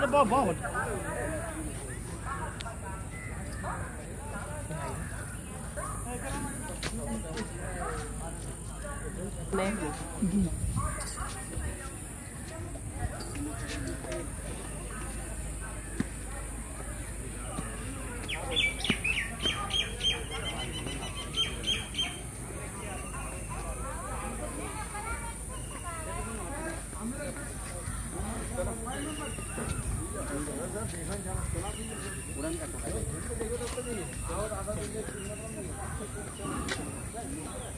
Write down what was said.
the ball forward. Thank you. Thank you.